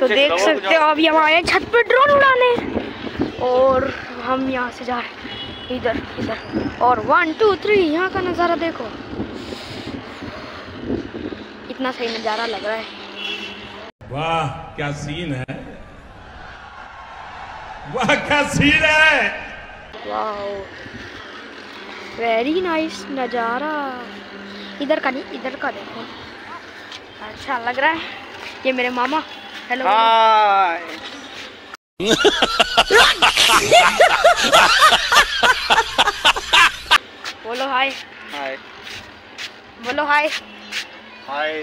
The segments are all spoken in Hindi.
तो देख सकते हो अभी हम आए छत पर ड्रोन उड़ाने। और हम यहाँ से जा रहे हैं इधर इधर। और वन टू थ्री यहाँ का नज़ारा देखो। इतना सही नज़ारा लग रहा है। वाह क्या सीन है? वाह क्या सीन है? वाओ वेरी नाइस नज़ारा। इधर का नहीं इधर का देखो। अच्छा लग रहा है ये मेरे मामा। हेलो हाय बोलो हाय हाय बोलो हाय हाय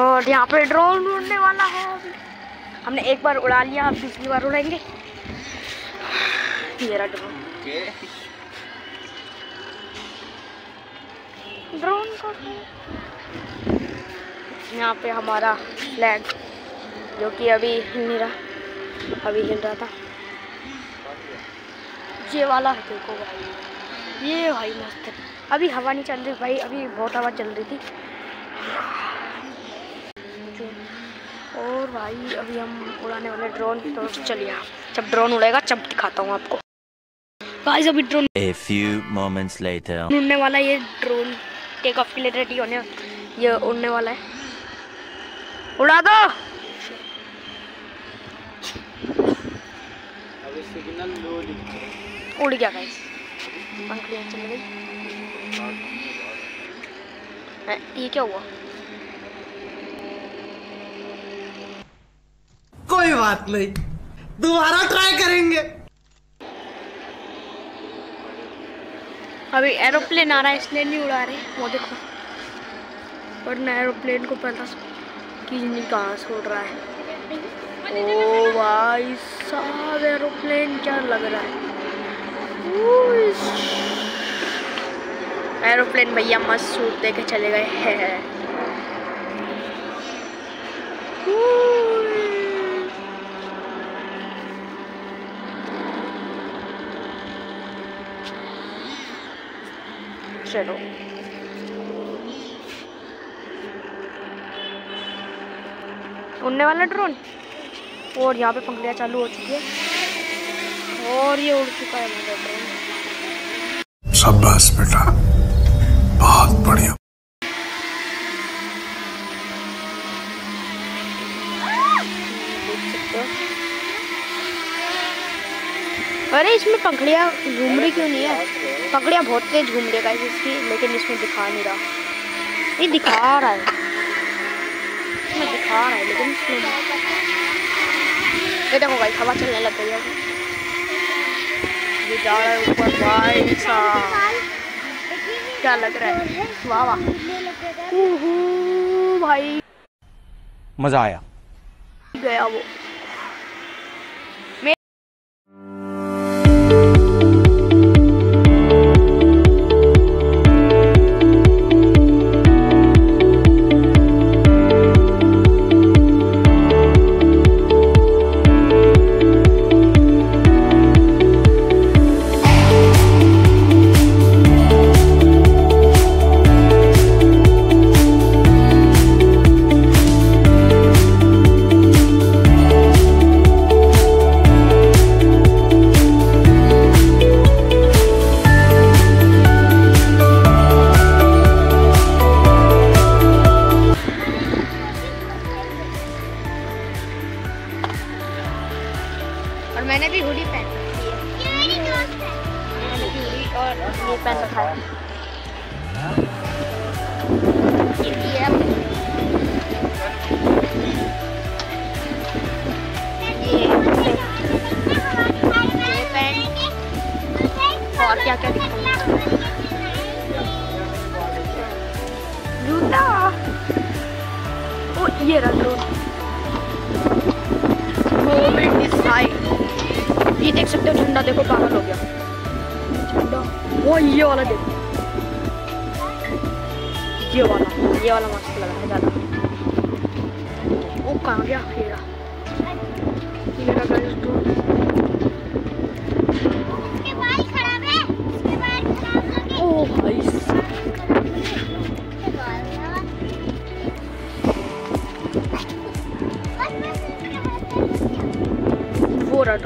और यहाँ पे ड्रोन उड़ने वाला है हमने एक बार उड़ा लिया अब दूसरी बार उड़ाएँगे रहा ड्रोन ड्रोन का यहाँ पे हमारा फ्लैग जो कि अभी हिल नहीं रहा अभी हिल रहा था। ये वाला है देखो भाई ये भाई मस्त है। अभी हवा नहीं चल रही भाई अभी बहुत हवा चल रही थी। और भाई अभी हम उड़ाने वाले ड्रोन तो चलिए जब ड्रोन उड़ेगा जब दिखाता हूँ आपको। गाइस अभी drone A few moments later. उड़ने वाला ये ड्रोन टेक ऑफ़ के लिए रेडी होने ये उड़ने वाला है। उड़ा दो। उड़ गया गाइस पंखड़ियाँ चल गई। ये क्या हुआ? कोई बात नहीं दोबारा ट्राई करेंगे। अभी एरोप्लेन आ रहा है इसलिए नहीं उड़ा रहे। वो देखो। और वरना एरोप्लेन को पता कि नहीं कहाँ से उड़ रहा है। ओ भाई साहब, एरोप्लेन क्या लग रहा है? एरोप्लेन भैया मस्त सूट दे के चले गए हैं। चलो। उड़ने वाला ड्रोन और यहाँ पे पंखड़ियाँ चालू हो चुकी है। और ये उड़ चुका है मेरा ड्रोन शाबाश बेटा। बहुत बढ़िया। अरे इसमें पंखड़ियाँ घूम रही क्यों नहीं है? पंखड़ियाँ बहुत तेज घूम रही है इसकी लेकिन इसमें दिखा नहीं रहा। ये दिखा रहा है। इसमें दिखा रहा है लेकिन इसमें ये देखो भाई हवा चलने लग गई है। ये जा रहा है ऊपर भाई साहब क्या लग रहा है? वाह वाह। भाई। मज़ा आया गया वो। और मैंने भी हुडी पहन रखी है। मैंने भी हुडी और ये पहन रखा है। और क्या क्या जूता ओ ये रहा ये देख सकते हो झंडा देखो पागल हो गया। झंडा वो ये वाला देखो। ये वाला ये वाला मस्त लगा है ज़्यादा। वो कहाँ गया? मेरा मेरा गन स्टोर वो रहा